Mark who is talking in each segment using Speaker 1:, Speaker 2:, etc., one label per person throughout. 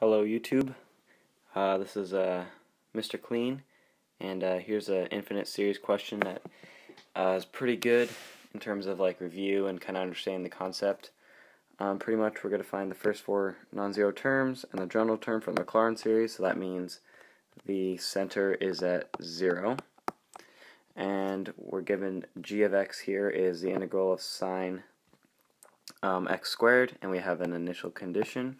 Speaker 1: Hello YouTube, uh, this is uh, Mr. Clean, and uh, here's an infinite series question that uh, is pretty good in terms of like review and kind of understanding the concept. Um, pretty much we're going to find the first four non-zero terms and the general term from the Maclaurin series, so that means the center is at zero. And we're given g of x here is the integral of sine um, x squared, and we have an initial condition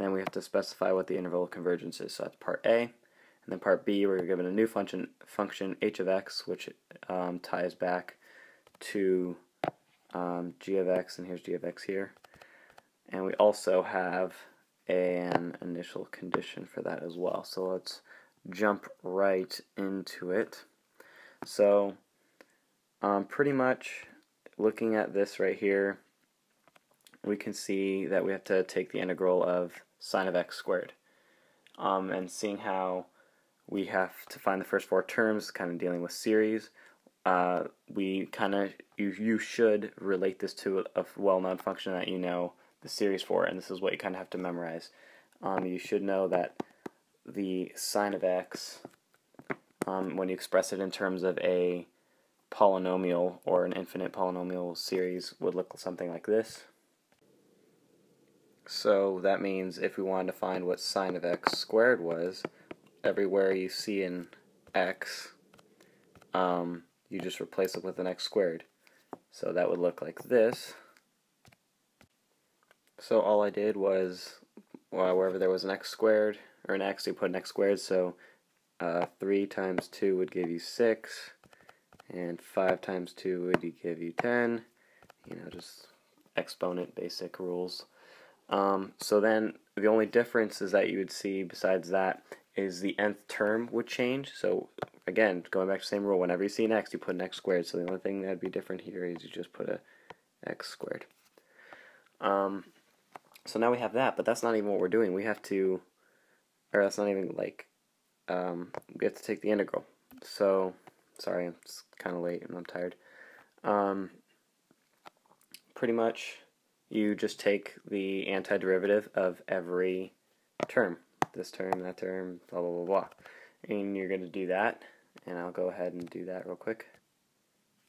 Speaker 1: and then we have to specify what the interval of convergence is. So that's part A. And then part B, we're given a new function, function h of x, which um, ties back to um, g of x, and here's g of x here. And we also have an initial condition for that as well. So let's jump right into it. So um, pretty much looking at this right here, we can see that we have to take the integral of sine of x squared. Um, and seeing how we have to find the first four terms, kind of dealing with series, uh, we kind of, you, you should relate this to a, well-known function that you know the series for, and this is what you kind of have to memorize. Um, you should know that the sine of x, um, when you express it in terms of a polynomial or an infinite polynomial series, would look something like this. So that means if we wanted to find what sine of x squared was, everywhere you see an x, um, you just replace it with an x squared. So that would look like this. So all I did was, well, wherever there was an x squared, or an x, you put an x squared, so uh, 3 times 2 would give you 6, and 5 times 2 would give you 10, you know, just exponent basic rules. Um, so then the only difference is that you would see besides that is the nth term would change. So again, going back to the same rule, whenever you see an x, you put an x squared. So the only thing that would be different here is you just put a x squared. Um, so now we have that, but that's not even what we're doing. We have to, or that's not even like, um, we have to take the integral. So, sorry, it's kind of late and I'm tired. Um, pretty much you just take the antiderivative of every term. This term, that term, blah, blah, blah, blah. And you're going to do that, and I'll go ahead and do that real quick.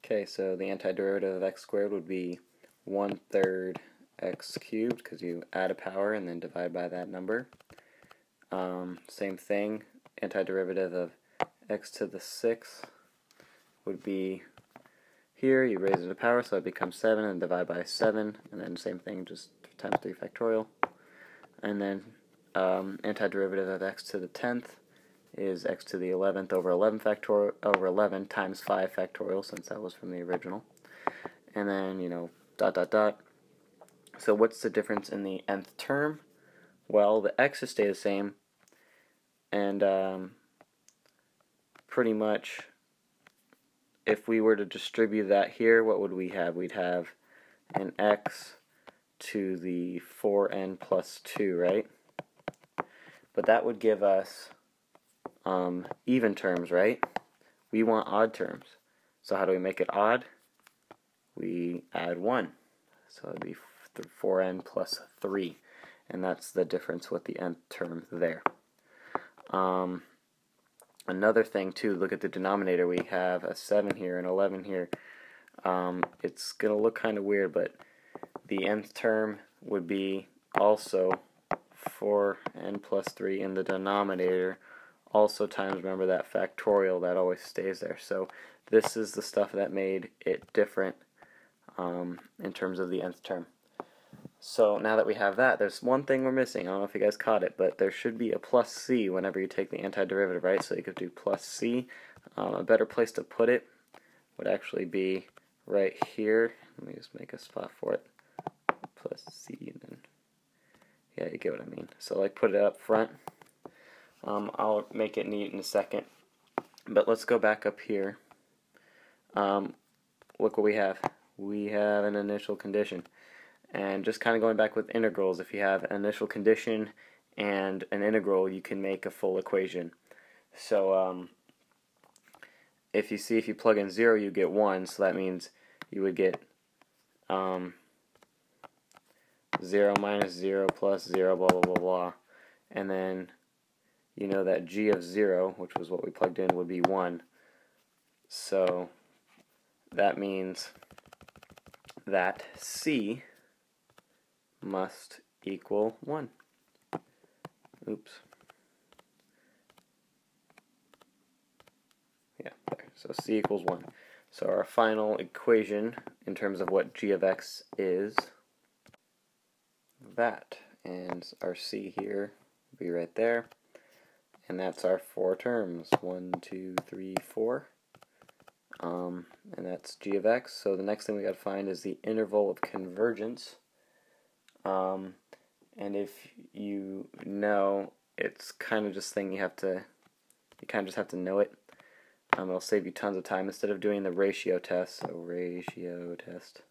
Speaker 1: Okay, so the antiderivative of x squared would be 1 third x cubed, because you add a power and then divide by that number. Um, same thing, antiderivative of x to the 6th would be here, you raise it to power, so it becomes 7, and divide by 7, and then same thing, just times 3 factorial. And then um, antiderivative of x to the 10th is x to the 11th over 11 factorial over 11 times 5 factorial, since that was from the original. And then, you know, dot, dot, dot. So what's the difference in the nth term? Well, the x's stay the same, and um, pretty much if we were to distribute that here, what would we have? We'd have an x to the 4n plus 2, right? But that would give us um, even terms, right? We want odd terms. So how do we make it odd? We add 1. So it would be 4n plus 3. And that's the difference with the nth term there. Um, Another thing too, look at the denominator. We have a 7 here and 11 here. Um, it's going to look kind of weird, but the nth term would be also 4n plus 3 in the denominator. Also times, remember that factorial, that always stays there. So this is the stuff that made it different um, in terms of the nth term. So now that we have that, there's one thing we're missing. I don't know if you guys caught it, but there should be a plus c whenever you take the antiderivative, right? So you could do plus c. Um, a better place to put it would actually be right here. Let me just make a spot for it. Plus c, and then, yeah, you get what I mean. So like put it up front. Um, I'll make it neat in a second. But let's go back up here. Um, look what we have. We have an initial condition. And just kind of going back with integrals, if you have an initial condition and an integral, you can make a full equation. So um, if you see if you plug in 0, you get 1, so that means you would get um, 0 minus 0 plus 0, blah, blah, blah, blah. And then you know that g of 0, which was what we plugged in, would be 1. So that means that c must equal 1. Oops. Yeah, there. So c equals 1. So our final equation in terms of what g of x is that. And our c here will be right there. And that's our four terms. One, two, three, four. Um, and that's g of x. So the next thing we got to find is the interval of convergence. Um, and if you know, it's kind of just thing you have to, you kind of just have to know it. Um, it'll save you tons of time instead of doing the ratio test. So ratio test.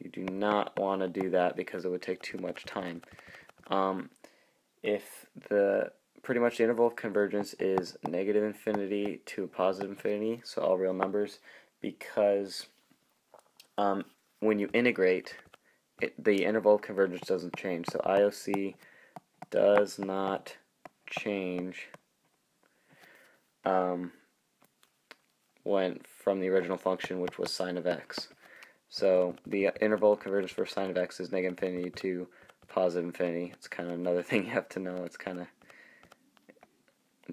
Speaker 1: You do not want to do that because it would take too much time. Um, if the pretty much the interval of convergence is negative infinity to positive infinity, so all real numbers, because um, when you integrate, it, the interval of convergence doesn't change. So IOC does not change um, when from the original function, which was sine of x. So the interval of convergence for sine of x is negative infinity to positive infinity. It's kind of another thing you have to know. It's kind of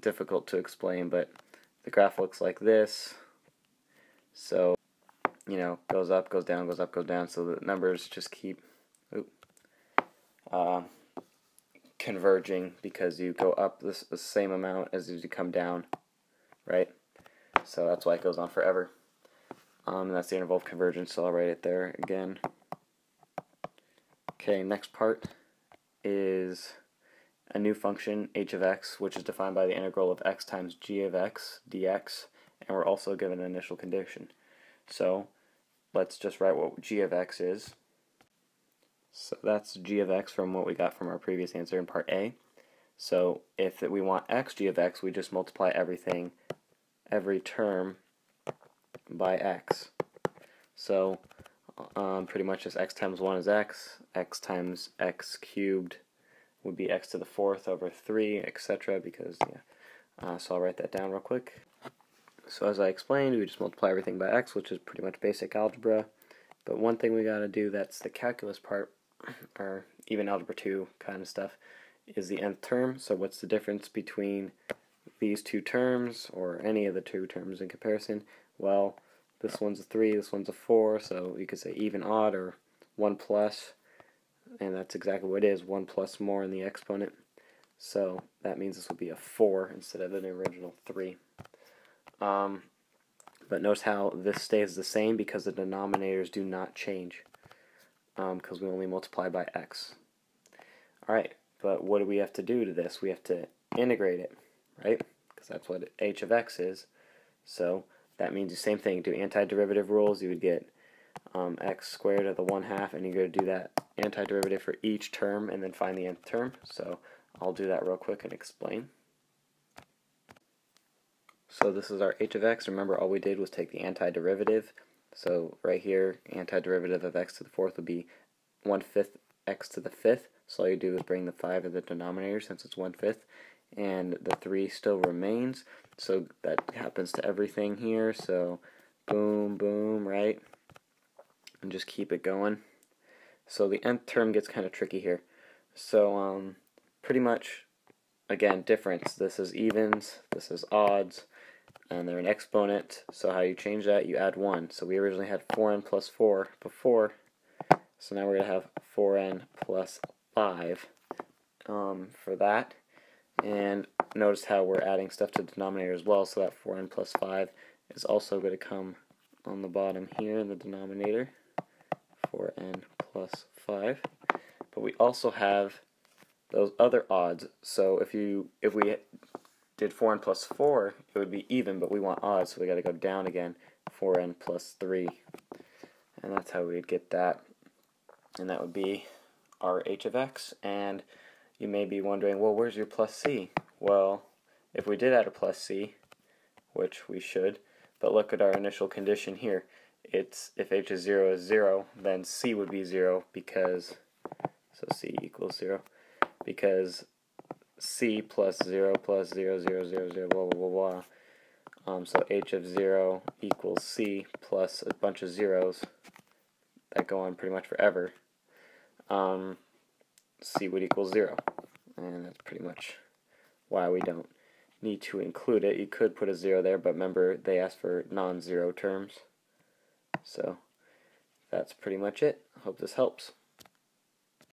Speaker 1: difficult to explain, but the graph looks like this. So, you know, goes up, goes down, goes up, goes down. So the numbers just keep uh, converging because you go up this, the same amount as you come down, right? So that's why it goes on forever. Um, and that's the interval of convergence, so I'll write it there again. Okay, next part is a new function, h of x, which is defined by the integral of x times g of x dx, and we're also given an initial condition. So let's just write what g of x is. So that's g of x from what we got from our previous answer in part A. So if we want x g of x, we just multiply everything, every term by x. So um, pretty much just x times 1 is x, x times x cubed would be x to the fourth over 3, etc. because, yeah. Uh, so I'll write that down real quick. So as I explained, we just multiply everything by x, which is pretty much basic algebra. But one thing we got to do that's the calculus part, or even algebra 2 kind of stuff, is the nth term. So what's the difference between these two terms, or any of the two terms in comparison? Well, this one's a 3, this one's a 4, so you could say even odd or 1 plus, and that's exactly what it is, 1 plus more in the exponent. So that means this will be a 4 instead of an original 3. Um, but notice how this stays the same because the denominators do not change because um, we only multiply by x. Alright, but what do we have to do to this? We have to integrate it, right? Because that's what h of x is. So that means the same thing. Do antiderivative rules, you would get um, x squared to the 1 half, and you're going to do that antiderivative for each term and then find the nth term. So I'll do that real quick and explain. So this is our h of x. Remember, all we did was take the antiderivative. So right here, antiderivative of x to the fourth would be 1 fifth x to the fifth. So all you do is bring the 5 in the denominator since it's 1 fifth. And the 3 still remains. So that happens to everything here. So boom, boom, right? And just keep it going. So the nth term gets kind of tricky here. So um, pretty much, again, difference. This is evens, this is odds, and they're an exponent. So how you change that, you add 1. So we originally had 4n plus 4 before. So now we're going to have 4n plus 5 um, for that. And notice how we're adding stuff to the denominator as well, so that 4n plus 5 is also going to come on the bottom here in the denominator, 4n plus 5. But we also have those other odds, so if you if we did 4n plus 4, it would be even, but we want odds, so we got to go down again, 4n plus 3. And that's how we'd get that. And that would be our h of x, and you may be wondering, well, where's your plus c? Well, if we did add a plus c, which we should, but look at our initial condition here. It's if h is 0 is 0, then c would be 0 because so c equals 0, because c plus 0 plus 0, 0, 0, 0, blah, blah, blah, blah. Um, so h of 0 equals c plus a bunch of zeros that go on pretty much forever. Um, c would equal 0. And that's pretty much why we don't need to include it. You could put a 0 there, but remember they asked for non-zero terms. So that's pretty much it. Hope this helps.